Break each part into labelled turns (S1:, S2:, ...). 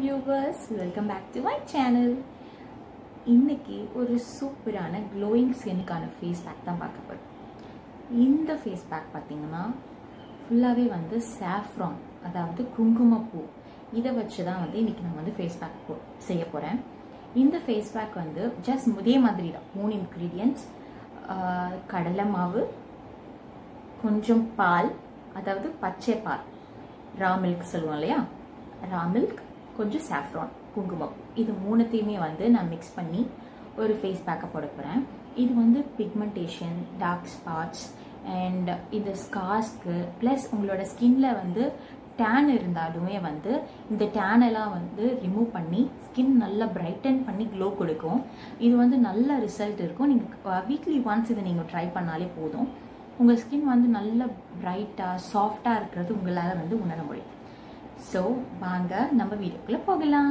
S1: Viewers welcome back to my channel இன்னைக்கு ஒரு சூப்பரான க்ளோயிங் ஸ்கின்னுக்கான ஃபேஸ் பேக் தான் பார்க்க போகிறோம் இந்த ஃபேஸ் பேக் பார்த்தீங்கன்னா ஃபுல்லாகவே வந்து சாஃப்ரான் அதாவது குங்குமப்பூ. இதை வச்சு தான் வந்து இன்றைக்கி நான் வந்து ஃபேஸ் பேக் போ செய்ய போகிறேன் இந்த ஃபேஸ் பேக் வந்து ஜஸ்ட் இதே மாதிரி தான் மூணு இன்க்ரீடியன்ட்ஸ் கடலை மாவு கொஞ்சம் பால் அதாவது பச்சை பால். ரா மில்க் சொல்லுவோம் இல்லையா? ரா மில்க் கொஞ்சம் சாஃப்ரான் குங்குமம். இது மூணுத்தையுமே வந்து நான் மிக்ஸ் பண்ணி ஒரு ஃபேஸ் பேக்கை போட போகிறேன் இது வந்து பிக்மெண்டேஷன் டார்க் ஸ்பாட்ஸ் அண்ட் இந்த ஸ்கார்ஸ்க்கு ப்ளஸ் உங்களோட ஸ்கின்ல வந்து டேன் இருந்தாலுமே வந்து இந்த டேனெல்லாம் வந்து ரிமூவ் பண்ணி ஸ்கின் நல்லா பிரைட்டன் பண்ணி க்ளோ கொடுக்கும். இது வந்து நல்ல ரிசல்ட் இருக்கும். நீங்கள் வீக்லி ஒன்ஸ் இதை நீங்கள் ட்ரை பண்ணாலே போதும். உங்கள் ஸ்கின் வந்து நல்ல பிரைட்டாக சாஃப்டாக இருக்கிறது உங்களால் வந்து உணர முடியும். ஸோ வாங்க நம்ம வீடியோக்குள்ளே போகலாம்.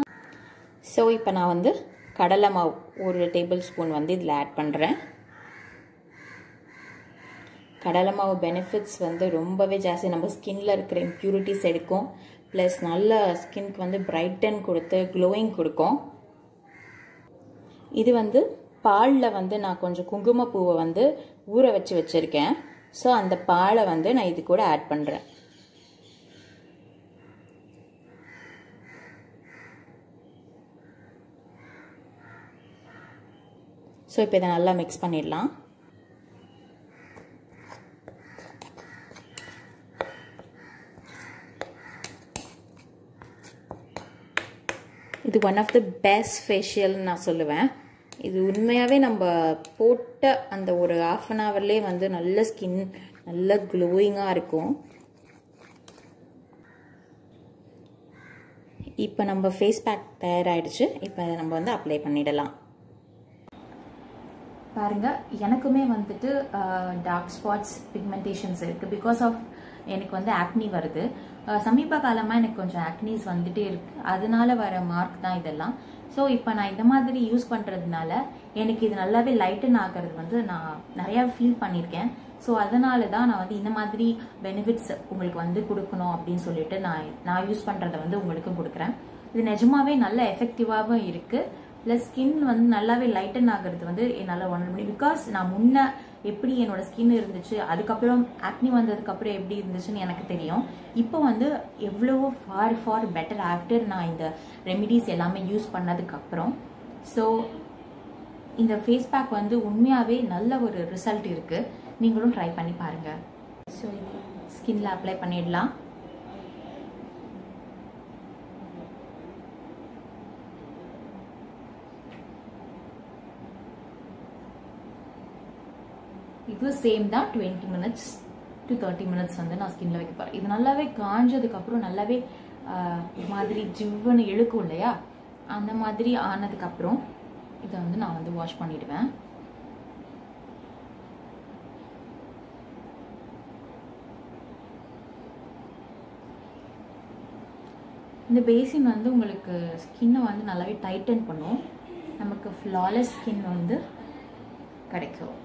S1: ஸோ இப்போ நான் வந்து கடலை மாவு ஒரு டேபிள் ஸ்பூன் வந்து இதில் ஆட் பண்ணுறேன் கடலை மாவு பெனிஃபிட்ஸ் வந்து ரொம்பவே ஜாஸ்தி. நம்ம ஸ்கின்ல இருக்கிற இம்ப்யூரிட்டிஸ் எடுக்கும். ப்ளஸ் நல்ல ஸ்கின்க்கு வந்து பிரைட்டன் கொடுத்து க்ளோயிங் கொடுக்கும். இது வந்து பாலில் வந்து நான் கொஞ்சம் குங்குமப்பூவை வந்து ஊற வச்சு வச்சுருக்கேன். ஸோ அந்த பாலை வந்து நான் இது கூட ஆட் பண்ணுறேன் ஸோ இப்போ இதை நல்லா மிக்ஸ் பண்ணிடலாம். இது ஒன் ஆஃப் த பெஸ்ட் ஃபேஷியல்னு நான் சொல்லுவேன். இது உண்மையாகவே நம்ம போட்ட அந்த ஒரு ஆஃப் அன் ஹவர்லேயே வந்து நல்ல ஸ்கின் நல்ல க்ளோயிங்காக இருக்கும். இப்போ நம்ம ஃபேஸ் பேக் தயாராகிடுச்சு இப்போ நம்ம வந்து அப்ளை பண்ணிடலாம். பாருங்க எனக்குமே வந்துட்டு டார்க் ஸ்பாட்ஸ் பிக்மெண்டேஷன்ஸ் இருக்குது பிகாஸ் ஆஃப் எனக்கு வந்து ஆக்னி வருது. சமீப காலமாக எனக்கு கொஞ்சம் ஆக்னிஸ் வந்துட்டே இருக்குது அதனால வர மார்க் தான் இதெல்லாம். ஸோ இப்போ நான் இந்த மாதிரி யூஸ் பண்ணுறதுனால எனக்கு இது நல்லாவே லைட்டன் ஆகிறது வந்து நான் நிறையா ஃபீல் பண்ணியிருக்கேன். ஸோ அதனால தான் நான் வந்து இந்த மாதிரி பெனிஃபிட்ஸ் உங்களுக்கு வந்து கொடுக்கணும் அப்படின்னு சொல்லிட்டு நான் நான் யூஸ் பண்ணுறத வந்து உங்களுக்கும் கொடுக்குறேன். இது நிஜமாவே நல்ல எஃபெக்டிவாகவும் இருக்குது ப்ளஸ் ஸ்கின் வந்து நல்லாவே லைட்டன் ஆகிறது வந்து என்னால் உணர முடியும். பிகாஸ் நான் முன்ன எப்படி என்னோட ஸ்கின் இருந்துச்சு அதுக்கப்புறம் ஆக்னி வந்ததுக்கப்புறம் எப்படி இருந்துச்சுன்னு எனக்கு தெரியும். இப்போ வந்து எவ்வளவோ ஃபார் ஃபார் பெட்டர் ஆஃப்டர் நான் இந்த ரெமிடிஸ் எல்லாமே யூஸ் பண்ணதுக்கப்புறம் ஸோ இந்த ஃபேஸ் பேக் வந்து உண்மையாகவே நல்ல ஒரு ரிசல்ட் இருக்குது நீங்களும் ட்ரை பண்ணி பாருங்கள் ஸோ ஸ்கின்ல அப்ளை பண்ணிடலாம். இது சேம் தான் twenty minutes to thirty minutes வந்து நான் ஸ்கின்ல வைக்க போகிறேன் இது நல்லாவே காஞ்சதுக்கப்புறம் நல்லாவே மாதிரி ஜிவ்வுன்னு இழுக்கும் இல்லையா? அந்த மாதிரி ஆனதுக்கப்புறம் இதை வந்து நான் வந்து வாஷ் பண்ணிடுவேன். இந்த பேசின் வந்து உங்களுக்கு ஸ்கின்னை வந்து நல்லாவே டைட்டன் பண்ணும். நமக்கு ஃப்ளாலெஸ் ஸ்கின் வந்து கிடைக்கும்.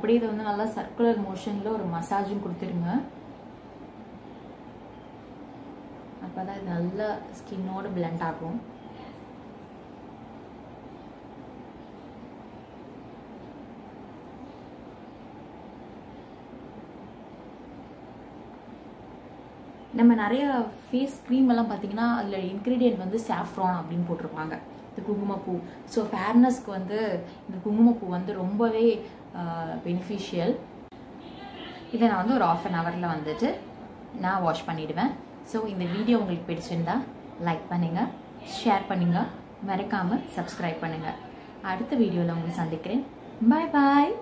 S1: அப்படியே இதை வந்து நல்லா சர்க்குலர் மோஷனில் ஒரு மசாஜும் கொடுத்துருங்க. அப்போ தான் இது நல்லா ஸ்கின்னோட பிளண்ட் ஆகும். நம்ம நிறைய ஃபேஸ் க்ரீம் எல்லாம் பார்த்தீங்கன்னா அதில் இன்க்ரீடியன்ட் வந்து சாஃப்ரான் அப்படின்னு போட்டிருப்பாங்க. இந்த குங்குமப்பூ. ஸோ ஃபேர்னஸ்க்கு வந்து இந்த குங்குமப்பூ வந்து ரொம்பவே பெனிஃபிஷியல் இதை நான் வந்து ஒரு ஆஃப் அன் ஹவரில் வந்துட்டு நான் வாஷ் பண்ணிவிடுவேன் ஸோ இந்த வீடியோ உங்களுக்கு பிடிச்சிருந்தா லைக் பண்ணுங்கள் ஷேர் பண்ணுங்கள் மறக்காமல் சப்ஸ்கிரைப் பண்ணுங்கள் அடுத்த வீடியோவில் உங்களை சந்திக்கிறேன். பாய் பாய்